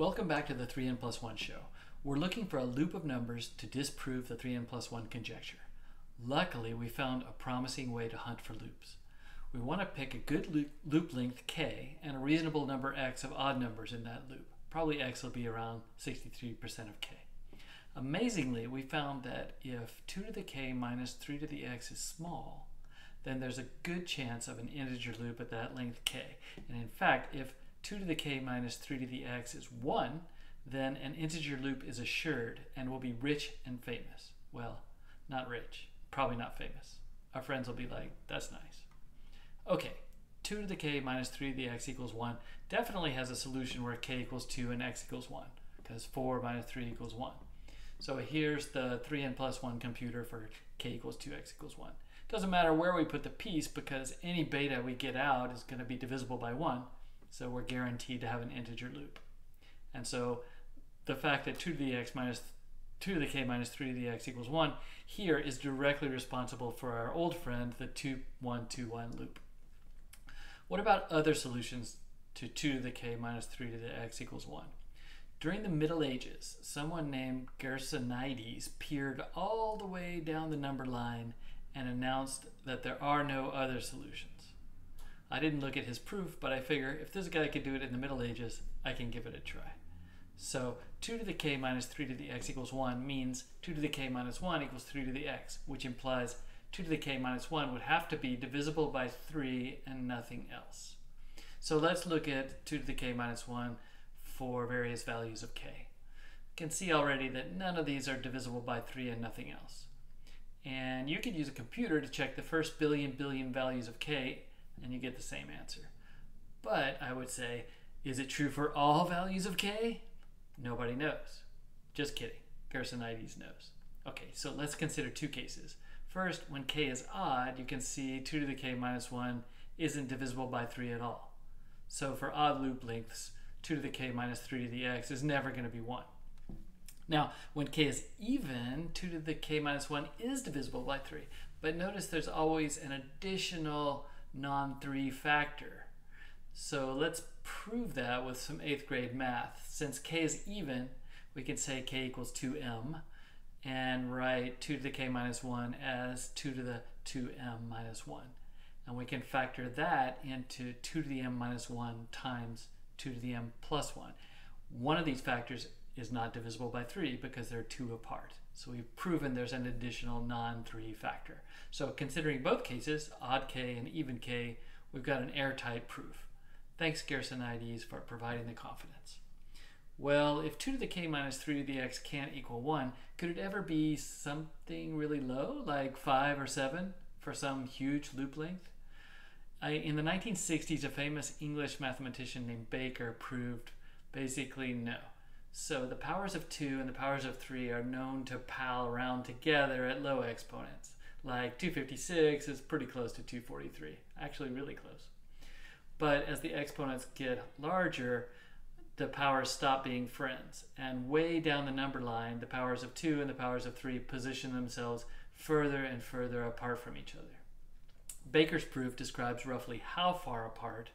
Welcome back to the 3n plus 1 show. We're looking for a loop of numbers to disprove the 3n plus 1 conjecture. Luckily, we found a promising way to hunt for loops. We want to pick a good loop, length k and a reasonable number x of odd numbers in that loop. Probably x will be around 63% of k. Amazingly, we found that if 2 to the k minus 3 to the x is small, then there's a good chance of an integer loop at that length k. And in fact, if 2 to the k minus 3 to the x is 1, then an integer loop is assured and will be rich and famous. Well, not rich, probably not famous. Our friends will be like, that's nice. Okay, 2 to the k minus 3 to the x equals 1 definitely has a solution where k equals 2 and x equals 1, because 4 minus 3 equals 1. So here's the 3n plus 1 computer for k equals 2, x equals 1. Doesn't matter where we put the piece because any beta we get out is going to be divisible by 1. So we're guaranteed to have an integer loop. And so the fact that 2 to the x minus 2 to the k minus 3 to the x equals 1 here is directly responsible for our old friend, the 2, 1, 2, 1 loop. What about other solutions to 2 to the k minus 3 to the x equals 1? During the Middle Ages, someone named Gersonides peered all the way down the number line and announced that there are no other solutions. I didn't look at his proof, but I figure if this guy could do it in the Middle Ages, I can give it a try. So 2 to the k minus 3 to the x equals 1 means 2 to the k minus 1 equals 3 to the x, which implies 2 to the k minus 1 would have to be divisible by 3 and nothing else. So let's look at 2 to the k minus 1 for various values of k. You can see already that none of these are divisible by 3 and nothing else. And you could use a computer to check the first billion billion values of k and you get the same answer. But I would say, is it true for all values of k? Nobody knows. Just kidding. Gersonides knows. Okay, so let's consider two cases. First, when k is odd, you can see 2 to the k minus 1 isn't divisible by 3 at all. So for odd loop lengths, 2 to the k minus 3 to the x is never going to be 1. Now, when k is even, 2 to the k minus 1 is divisible by 3. But notice there's always an additional non-3 factor. So let's prove that with some 8th grade math. Since k is even, we can say k equals 2m and write 2 to the k minus 1 as 2 to the 2m minus 1. And we can factor that into 2 to the m minus 1 times 2 to the m plus 1. One of these factors is not divisible by 3 because they're 2 apart. So we've proven there's an additional non-3 factor. So considering both cases, odd k and even k, we've got an airtight proof. Thanks Gersonides for providing the confidence. Well, if 2 to the k minus 3 to the x can't equal 1, could it ever be something really low, like 5 or 7, for some huge loop length? I, in the 1960s, a famous English mathematician named Baker proved basically no. So the powers of 2 and the powers of 3 are known to pal around together at low exponents. Like 256 is pretty close to 243, actually really close. But as the exponents get larger, the powers stop being friends. And way down the number line, the powers of 2 and the powers of 3 position themselves further and further apart from each other. Baker's proof describes roughly how far apart,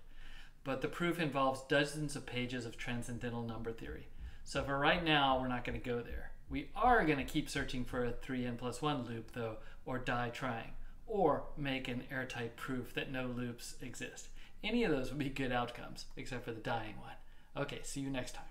but the proof involves dozens of pages of transcendental number theory. So for right now, we're not going to go there. We are going to keep searching for a 3n plus 1 loop, though, or die trying, or make an airtight proof that no loops exist. Any of those would be good outcomes, except for the dying one. Okay, see you next time.